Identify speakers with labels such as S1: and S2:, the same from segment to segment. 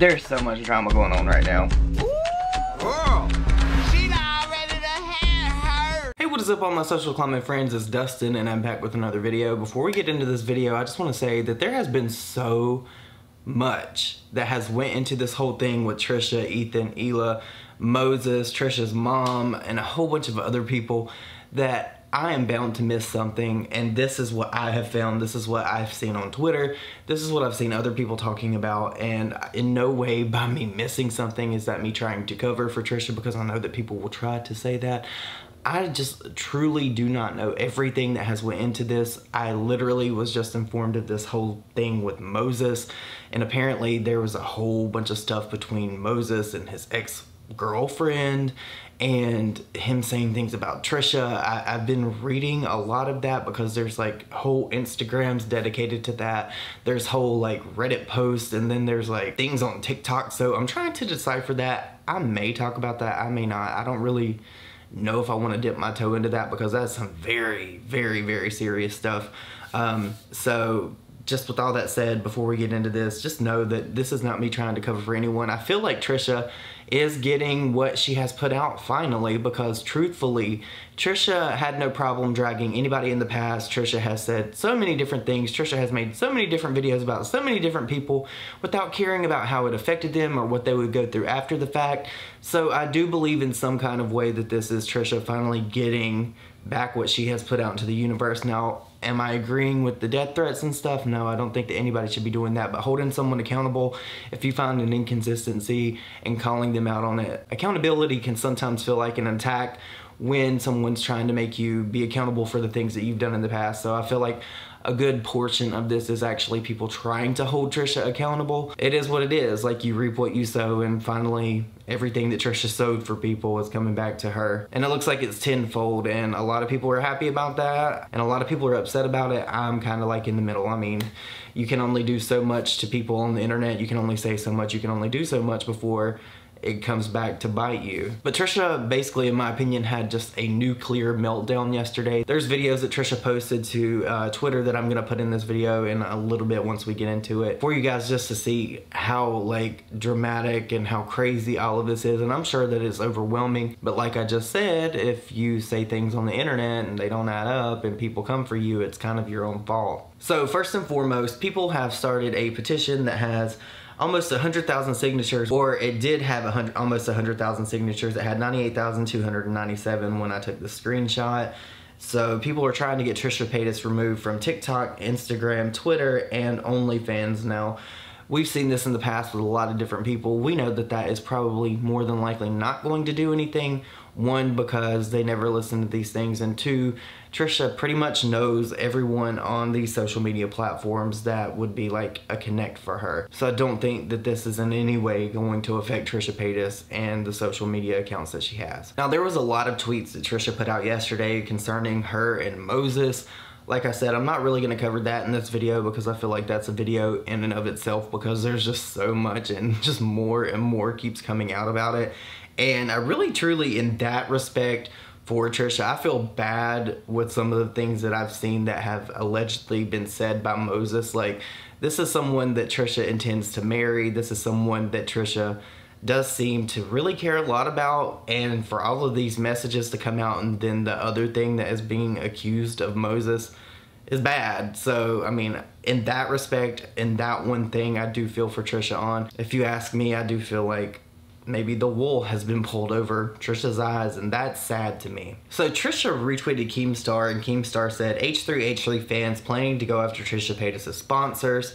S1: There's so much drama going on right now. Hey, what is up all my social climate friends? It's Dustin and I'm back with another video. Before we get into this video, I just want to say that there has been so much that has went into this whole thing with Trisha, Ethan, Hila, Moses, Trisha's mom, and a whole bunch of other people that I am bound to miss something and this is what I have found. This is what I've seen on Twitter. This is what I've seen other people talking about and in no way by me missing something is that me trying to cover for Trisha because I know that people will try to say that. I just truly do not know everything that has went into this. I literally was just informed of this whole thing with Moses and apparently there was a whole bunch of stuff between Moses and his ex girlfriend and him saying things about Trisha. I, have been reading a lot of that because there's like whole Instagrams dedicated to that. There's whole like Reddit posts and then there's like things on TikTok. So I'm trying to decipher that. I may talk about that. I may not. I don't really know if I want to dip my toe into that because that's some very, very, very serious stuff. Um, so just with all that said, before we get into this, just know that this is not me trying to cover for anyone. I feel like Trisha is getting what she has put out finally because truthfully, Trisha had no problem dragging anybody in the past. Trisha has said so many different things. Trisha has made so many different videos about so many different people without caring about how it affected them or what they would go through after the fact. So I do believe in some kind of way that this is Trisha finally getting back what she has put out into the universe. Now, am I agreeing with the death threats and stuff? No, I don't think that anybody should be doing that, but holding someone accountable, if you find an inconsistency and calling them out on it. Accountability can sometimes feel like an attack when someone's trying to make you be accountable for the things that you've done in the past. So I feel like a good portion of this is actually people trying to hold Trisha accountable. It is what it is. Like you reap what you sow and finally everything that Trisha sowed for people is coming back to her. And it looks like it's tenfold and a lot of people are happy about that and a lot of people are upset about it. I'm kind of like in the middle. I mean, you can only do so much to people on the internet. You can only say so much. You can only do so much before it comes back to bite you. But Trisha basically, in my opinion, had just a nuclear meltdown yesterday. There's videos that Trisha posted to uh, Twitter that I'm gonna put in this video in a little bit once we get into it for you guys just to see how like dramatic and how crazy all of this is. And I'm sure that it's overwhelming. But like I just said, if you say things on the internet and they don't add up and people come for you, it's kind of your own fault. So first and foremost, people have started a petition that has almost 100,000 signatures, or it did have a hundred, almost 100,000 signatures. It had 98,297 when I took the screenshot. So people are trying to get Trisha Paytas removed from TikTok, Instagram, Twitter, and OnlyFans now. We've seen this in the past with a lot of different people. We know that that is probably more than likely not going to do anything one, because they never listen to these things, and two, Trisha pretty much knows everyone on these social media platforms that would be like a connect for her. So I don't think that this is in any way going to affect Trisha Paytas and the social media accounts that she has. Now there was a lot of tweets that Trisha put out yesterday concerning her and Moses. Like I said, I'm not really going to cover that in this video because I feel like that's a video in and of itself because there's just so much and just more and more keeps coming out about it. And I really truly, in that respect, for Trisha, I feel bad with some of the things that I've seen that have allegedly been said by Moses. Like, this is someone that Trisha intends to marry. This is someone that Trisha does seem to really care a lot about. And for all of these messages to come out, and then the other thing that is being accused of Moses is bad. So, I mean, in that respect, in that one thing, I do feel for Trisha on. If you ask me, I do feel like maybe the wool has been pulled over Trisha's eyes, and that's sad to me. So Trisha retweeted Keemstar, and Keemstar said, H3H3 fans planning to go after Trisha Paytas' sponsors.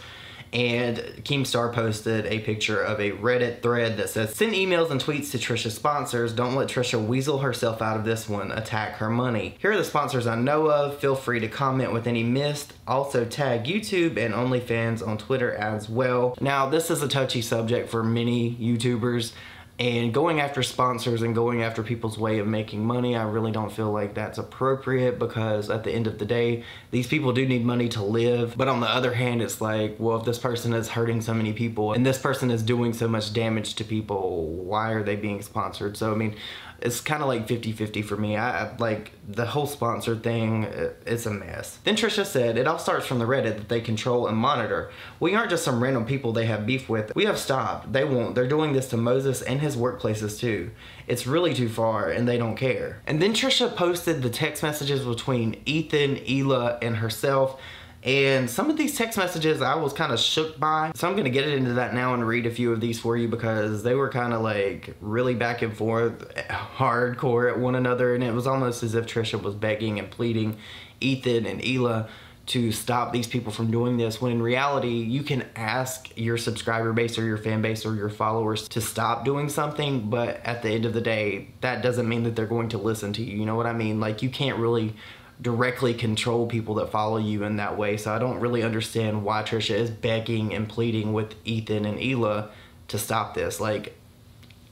S1: And Keemstar posted a picture of a Reddit thread that says, Send emails and tweets to Trisha's sponsors. Don't let Trisha weasel herself out of this one. Attack her money. Here are the sponsors I know of. Feel free to comment with any missed. Also tag YouTube and OnlyFans on Twitter as well. Now, this is a touchy subject for many YouTubers and going after sponsors and going after people's way of making money, I really don't feel like that's appropriate because at the end of the day, these people do need money to live. But on the other hand, it's like, well, if this person is hurting so many people and this person is doing so much damage to people, why are they being sponsored? So, I mean, it's kind of like 50-50 for me. I, like the whole sponsor thing. It, it's a mess. Then Trisha said it all starts from the Reddit that they control and monitor. We aren't just some random people they have beef with. We have stopped. They won't. They're doing this to Moses and his workplaces too. It's really too far and they don't care. And then Trisha posted the text messages between Ethan, Hila, and herself and some of these text messages I was kind of shook by. So I'm to get into that now and read a few of these for you because they were kind of like really back and forth, hardcore at one another. And it was almost as if Trisha was begging and pleading Ethan and Hila to stop these people from doing this when in reality you can ask your subscriber base or your fan base or your followers to stop doing something but at the end of the day that doesn't mean that they're going to listen to you you know what i mean like you can't really directly control people that follow you in that way. So I don't really understand why Trisha is begging and pleading with Ethan and Hila to stop this. Like,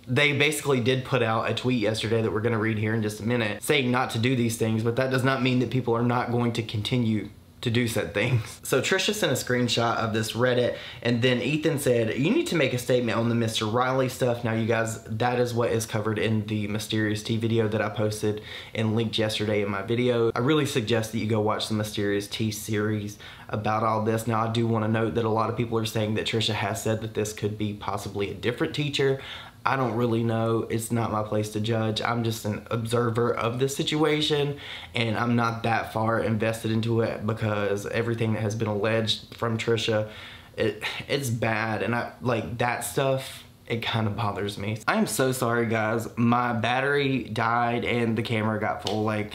S1: they basically did put out a tweet yesterday that we're going to read here in just a minute saying not to do these things, but that does not mean that people are not going to continue to do said things. So Trisha sent a screenshot of this Reddit and then Ethan said, you need to make a statement on the Mr. Riley stuff. Now you guys, that is what is covered in the Mysterious Tea video that I posted and linked yesterday in my video. I really suggest that you go watch the Mysterious Tea series about all this. Now I do want to note that a lot of people are saying that Trisha has said that this could be possibly a different teacher. I don't really know. It's not my place to judge. I'm just an observer of the situation and I'm not that far invested into it because everything that has been alleged from Trisha, it, it's bad. And I like that stuff, it kind of bothers me. I am so sorry guys. My battery died and the camera got full. Like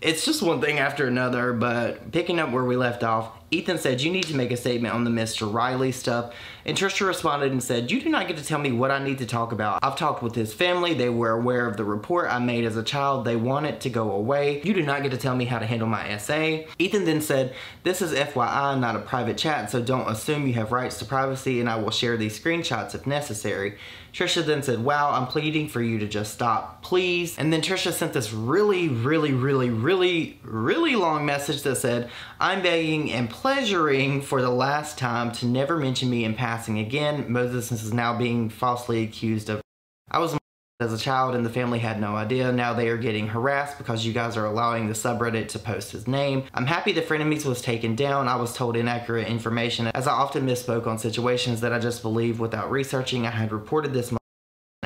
S1: it's just one thing after another, but picking up where we left off, Ethan said, you need to make a statement on the Mr. Riley stuff. And Trisha responded and said, you do not get to tell me what I need to talk about. I've talked with his family. They were aware of the report I made as a child. They want it to go away. You do not get to tell me how to handle my essay. Ethan then said, this is FYI, not a private chat, so don't assume you have rights to privacy and I will share these screenshots if necessary. Trisha then said, wow, I'm pleading for you to just stop, please. And then Trisha sent this really, really, really, really, really long message that said, I'm begging and pleasuring for the last time to never mention me in passing again. Moses is now being falsely accused of. I was as a child and the family had no idea. Now they are getting harassed because you guys are allowing the subreddit to post his name. I'm happy the frenemies was taken down. I was told inaccurate information as I often misspoke on situations that I just believe without researching. I had reported this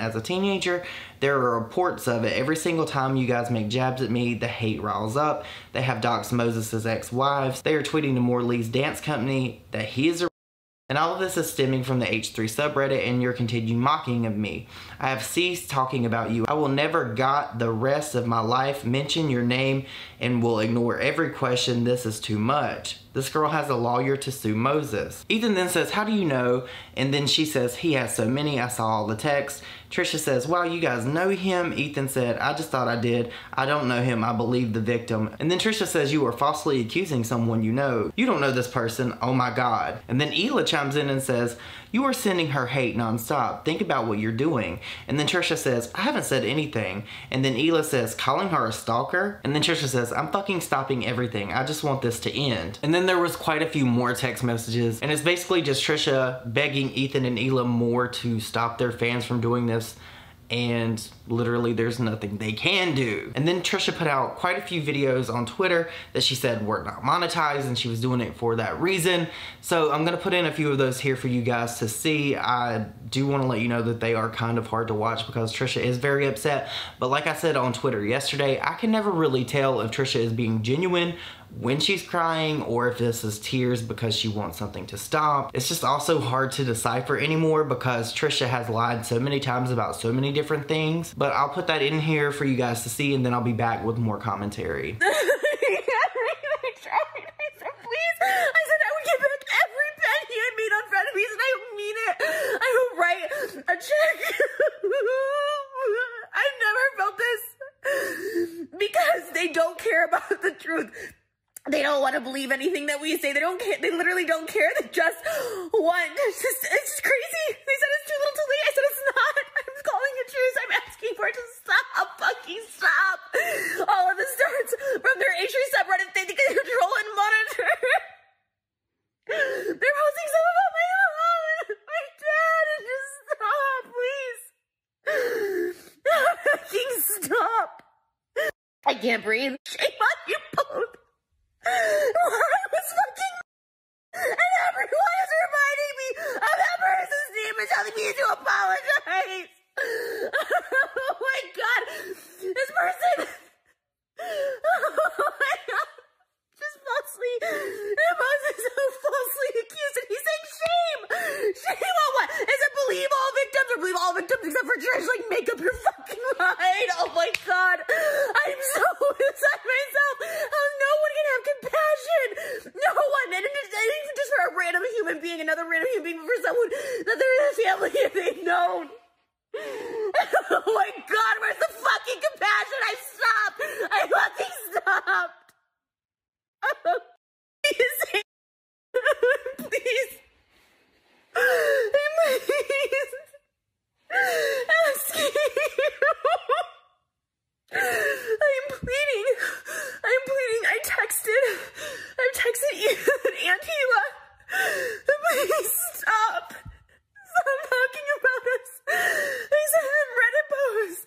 S1: as a teenager, there are reports of it. Every single time you guys make jabs at me, the hate riles up. They have doxed Moses' ex-wives. They are tweeting to Morley's dance company that he is a and all of this is stemming from the H3 subreddit and your continued mocking of me. I have ceased talking about you. I will never got the rest of my life mention your name and will ignore every question. This is too much. This girl has a lawyer to sue Moses. Ethan then says, how do you know? And then she says, he has so many. I saw all the texts. Trisha says, wow, you guys know him? Ethan said, I just thought I did. I don't know him. I believe the victim. And then Trisha says, you are falsely accusing someone you know. You don't know this person. Oh my God. And then Hila chimes in and says, you are sending her hate nonstop. Think about what you're doing. And then Trisha says, I haven't said anything. And then Hila says, calling her a stalker? And then Trisha says, I'm fucking stopping everything. I just want this to end. And then there was quite a few more text messages. And it's basically just Trisha begging Ethan and Hila more to stop their fans from doing this and literally there's nothing they can do. And then Trisha put out quite a few videos on Twitter that she said were not monetized and she was doing it for that reason. So I'm gonna put in a few of those here for you guys to see. I do wanna let you know that they are kind of hard to watch because Trisha is very upset. But like I said on Twitter yesterday, I can never really tell if Trisha is being genuine when she's crying or if this is tears because she wants something to stop. It's just also hard to decipher anymore because Trisha has lied so many times about so many different things. But I'll put that in here for you guys to see and then I'll be back with more commentary.
S2: a check. I've never felt this because they don't care about the truth. They don't want to believe anything that we say. They don't care. They literally don't care. They just want. It's just, it's just crazy. They said it's too little too late. I said it's not. I'm calling a truce. I'm asking for it to stop. Fucking stop. All of this starts from their H3 subreddit. They can control and monitor. They're posting some about my mom, my dad, just stop, please. Fucking stop. I can't breathe. Shame you both. I was fucking. And everyone is reminding me of that person's name and telling me to apologize. oh my god. This person. Oh my god. Just falsely. Moses so falsely accused and he's saying shame. Shame on what? Is it believe all victims or believe all victims except for Trish? Like, make up your fucking mind. Oh my god. I'm so inside myself. How no one can have compassion. No one. And it's, and even just for a random human being, another random human being, for someone that they're in a family and they've known. Oh my god, where's the fucking compassion? I stopped. I fucking stopped. Please. Please. Please. I'm scared. I'm pleading. I'm pleading. I texted. I've texted Ethan and Hila. Please stop. Stop talking about us. They said in Reddit posts,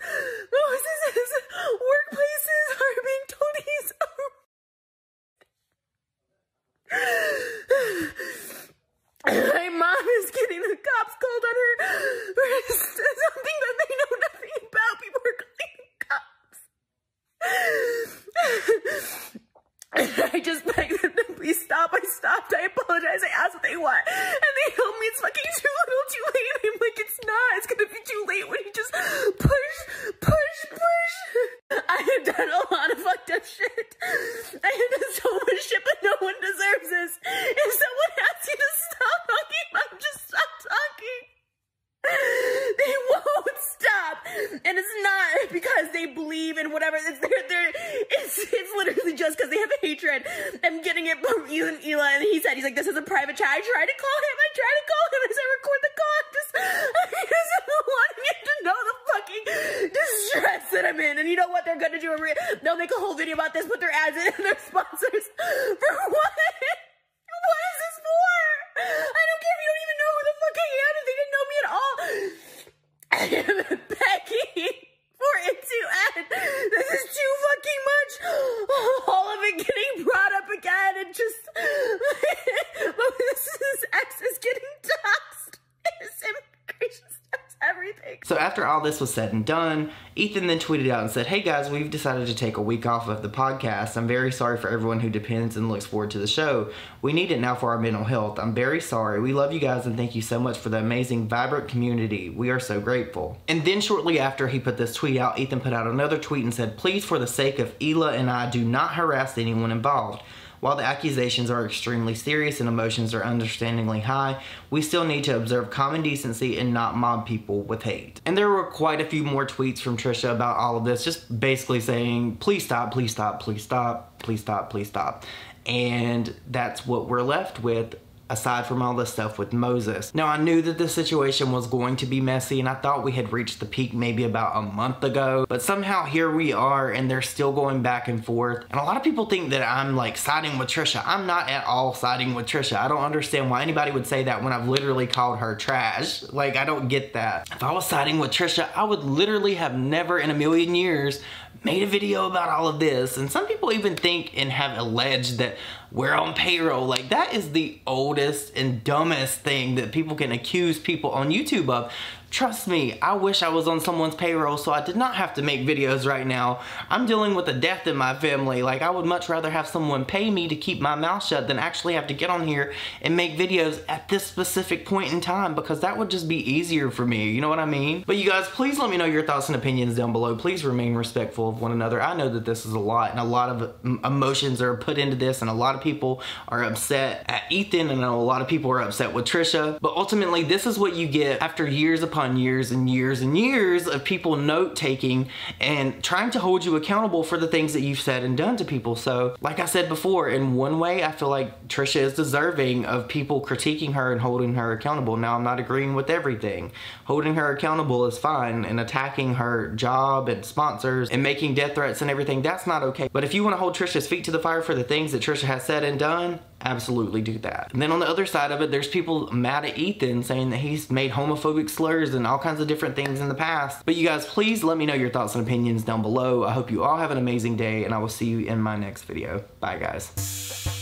S2: Moses' workplaces are being told he's My mom is getting the cops called on her for something that they know nothing about. People are calling cops. I just begged them to please stop. I stopped. I apologized. I asked what they want. And they told me it's fucking too little too late. And I'm like, it's not. It's gonna be too late when you just push, push, push. I have done a lot of fucked up shit. I have done so much shit, but no one deserves this. If someone asks you to stop talking about it, just stop talking. They won't stop. And it's not because they believe in whatever. It's, they're, they're, it's, it's literally just because they have hatred. I'm getting it from Ethan Hila, and he said, he's like, this is a private chat. I tried to call him. I tried to call him as I record the call. I'm just, I'm wanting him to know the fucking distress that I'm in. And you know what they're going to do? They'll make a whole video about this, put their ads in their sponsors. For what? What is this for? I don't care if you don't even know who the fuck I am if they didn't know me at all. I am begging for it to end. This is too fucking much. All of it getting brought up again and just Moses' ex is getting doxxed. His immigration stuff's everything.
S1: So after all this was said and done, Ethan then tweeted out and said, Hey guys, we've decided to take a week off of the podcast. I'm very sorry for everyone who depends and looks forward to the show. We need it now for our mental health. I'm very sorry. We love you guys and thank you so much for the amazing, vibrant community. We are so grateful. And then shortly after he put this tweet out, Ethan put out another tweet and said, Please, for the sake of Hila and I, do not harass anyone involved. While the accusations are extremely serious and emotions are understandingly high, we still need to observe common decency and not mob people with hate. And there were quite a few more tweets from Trisha about all of this, just basically saying, please stop, please stop, please stop, please stop, please stop. And that's what we're left with aside from all this stuff with Moses. Now, I knew that the situation was going to be messy, and I thought we had reached the peak maybe about a month ago, but somehow here we are, and they're still going back and forth. And a lot of people think that I'm like siding with Trisha. I'm not at all siding with Trisha. I don't understand why anybody would say that when I've literally called her trash. Like, I don't get that. If I was siding with Trisha, I would literally have never in a million years made a video about all of this. And some people even think and have alleged that we're on payroll. Like that is the oldest and dumbest thing that people can accuse people on YouTube of. Trust me, I wish I was on someone's payroll so I did not have to make videos right now. I'm dealing with a death in my family. Like I would much rather have someone pay me to keep my mouth shut than actually have to get on here and make videos at this specific point in time because that would just be easier for me. You know what I mean? But you guys, please let me know your thoughts and opinions down below. Please remain respectful of one another. I know that this is a lot and a lot of emotions are put into this and a lot of people are upset at Ethan and a lot of people are upset with Trisha. But ultimately, this is what you get after years upon years and years and years of people note taking and trying to hold you accountable for the things that you've said and done to people. So, like I said before, in one way, I feel like Trisha is deserving of people critiquing her and holding her accountable. Now, I'm not agreeing with everything. Holding her accountable is fine, and attacking her job and sponsors and making death threats and everything, that's not okay. But if you want to hold Trisha's feet to the fire for the things that Trisha has said and done, absolutely do that. And then on the other side of it, there's people mad at Ethan saying that he's made homophobic slurs and all kinds of different things in the past. But you guys, please let me know your thoughts and opinions down below. I hope you all have an amazing day and I will see you in my next video. Bye guys.